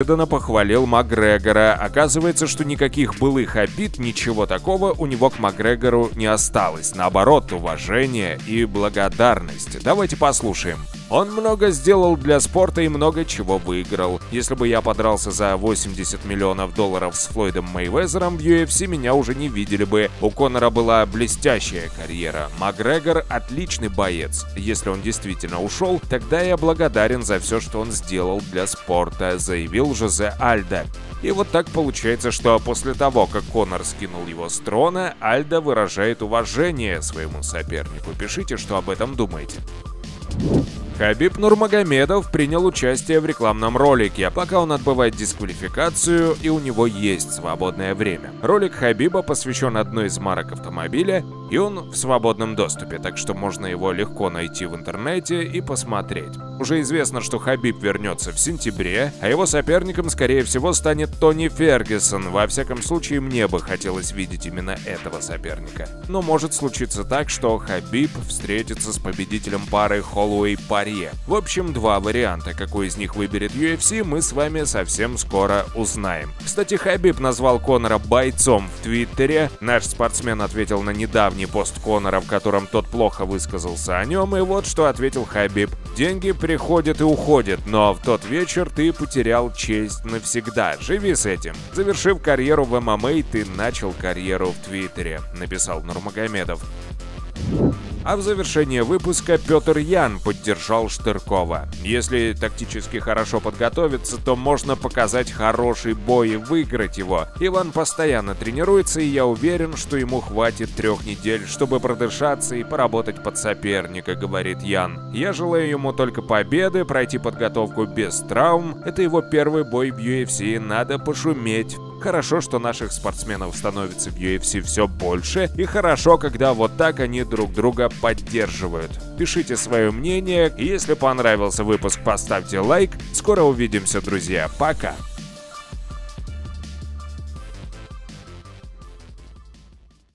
неожиданно похвалил Макгрегора. Оказывается, что никаких былых обид, ничего такого у него к Макгрегору не осталось. Наоборот, уважение и благодарность. Давайте послушаем. Он много сделал для спорта и много чего выиграл. Если бы я подрался за 80 миллионов долларов с Флойдом Мейвезером в UFC, меня уже не видели бы. У Конора была блестящая карьера. Макгрегор — отличный боец. Если он действительно ушел, тогда я благодарен за все, что он сделал для спорта, заявил Жозе Альда. И вот так получается, что после того, как Конор скинул его с трона, Альда выражает уважение своему сопернику. Пишите, что об этом думаете. Хабиб Нурмагомедов принял участие в рекламном ролике, пока он отбывает дисквалификацию и у него есть свободное время. Ролик Хабиба посвящен одной из марок автомобиля, и он в свободном доступе, так что можно его легко найти в интернете и посмотреть. Уже известно, что Хабиб вернется в сентябре, а его соперником, скорее всего, станет Тони Фергюсон. Во всяком случае, мне бы хотелось видеть именно этого соперника. Но может случиться так, что Хабиб встретится с победителем пары Холлоуэй-Парье. В общем, два варианта, какой из них выберет UFC, мы с вами совсем скоро узнаем. Кстати, Хабиб назвал Конора бойцом в Твиттере. Наш спортсмен ответил на недавний пост Конора, в котором тот плохо высказался о нем, и вот что ответил Хабиб. Деньги приходят и уходят, но в тот вечер ты потерял честь навсегда. Живи с этим. Завершив карьеру в ММА, ты начал карьеру в Твиттере, написал Нурмагомедов. А в завершение выпуска Петр Ян поддержал Штыркова. Если тактически хорошо подготовиться, то можно показать хороший бой и выиграть его. Иван постоянно тренируется, и я уверен, что ему хватит трех недель, чтобы продышаться и поработать под соперника, говорит Ян. Я желаю ему только победы, пройти подготовку без травм. Это его первый бой в UFC, надо пошуметь. Хорошо, что наших спортсменов становится в UFC все больше, и хорошо, когда вот так они друг друга поддерживают. Пишите свое мнение, если понравился выпуск, поставьте лайк. Скоро увидимся, друзья. Пока!